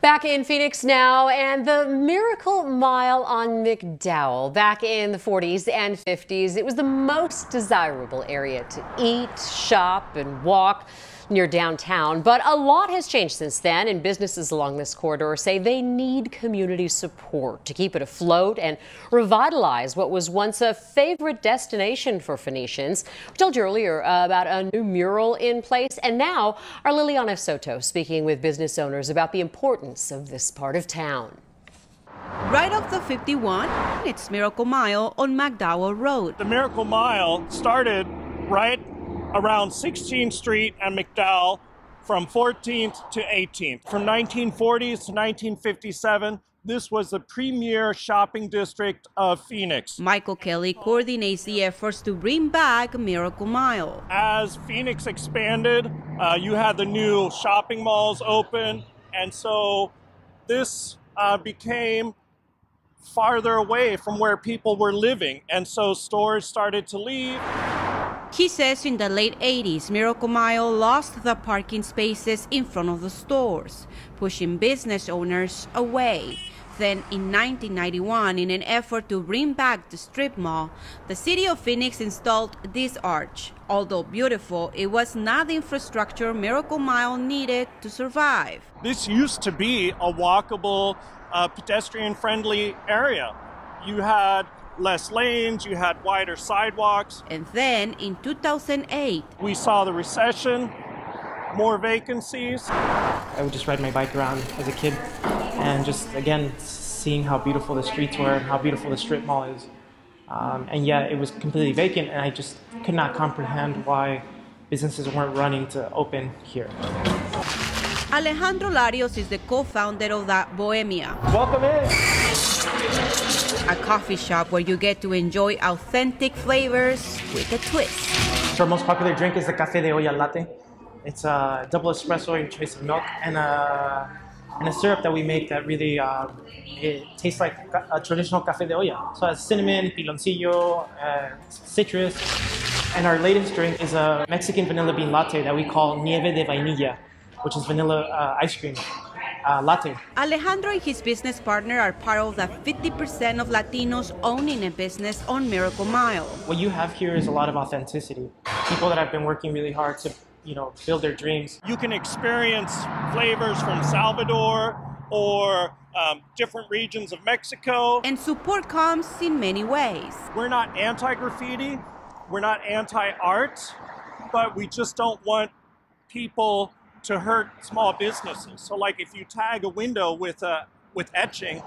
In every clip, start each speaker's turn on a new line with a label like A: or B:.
A: Back in Phoenix now, and the Miracle Mile on McDowell. Back in the 40s and 50s, it was the most desirable area to eat, shop, and walk near downtown. But a lot has changed since then, and businesses along this corridor say they need community support to keep it afloat and revitalize what was once a favorite destination for Phoenicians. We told you earlier uh, about a new mural in place, and now our Liliana Soto speaking with business owners about the importance of this part of town.
B: Right off the 51, it's Miracle Mile on McDowell Road.
C: The Miracle Mile started right around 16th Street and McDowell from 14th to 18th. From 1940s to 1957, this was the premier shopping district of Phoenix.
B: Michael Kelly coordinates the efforts to bring back Miracle Mile.
C: As Phoenix expanded, uh, you had the new shopping malls open, and so this uh, became farther away from where people were living, and so stores started to leave.
B: He says in the late 80s, Miracle Mile lost the parking spaces in front of the stores, pushing business owners away. Then in 1991, in an effort to bring back the strip mall, the city of Phoenix installed this arch. Although beautiful, it was not the infrastructure Miracle Mile needed to survive.
C: This used to be a walkable, uh, pedestrian friendly area. You had less lanes, you had wider sidewalks.
B: And then in 2008,
C: we saw the recession, more vacancies.
D: I would just ride my bike around as a kid and just, again, seeing how beautiful the streets were and how beautiful the strip mall is. Um, and yet it was completely vacant, and I just could not comprehend why businesses weren't running to open here.
B: Alejandro Larios is the co-founder of the Bohemia.
D: Welcome in
B: a coffee shop where you get to enjoy authentic flavors with a twist.
D: So our most popular drink is the Café de Olla Latte. It's a double espresso and choice of milk and a, and a syrup that we make that really uh, it tastes like a traditional café de olla. So it has cinnamon, piloncillo, uh, citrus. And our latest drink is a Mexican vanilla bean latte that we call Nieve de Vainilla, which is vanilla uh, ice cream uh, latte.
B: Alejandro and his business partner are part of the 50% of Latinos owning a business on Miracle Mile.
D: What you have here is a lot of authenticity. People that have been working really hard to, you know, build their dreams.
C: You can experience flavors from Salvador or um, different regions of Mexico.
B: And support comes in many ways.
C: We're not anti-graffiti, we're not anti-art, but we just don't want people to hurt small businesses. So like if you tag a window with a with etching,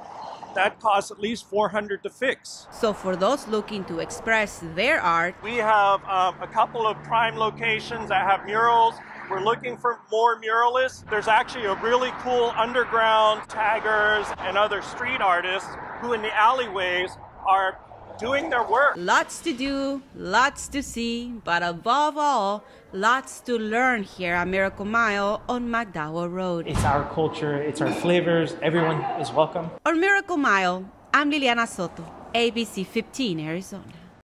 C: that costs at least 400 to fix.
B: So for those looking to express their art,
C: we have um, a couple of prime locations that have murals. We're looking for more muralists. There's actually a really cool underground taggers and other street artists who in the alleyways are doing their work.
B: Lots to do, lots to see, but above all, lots to learn here at Miracle Mile on McDowell Road.
D: It's our culture, it's our flavors, everyone is welcome.
B: On Miracle Mile, I'm Liliana Soto, ABC 15 Arizona.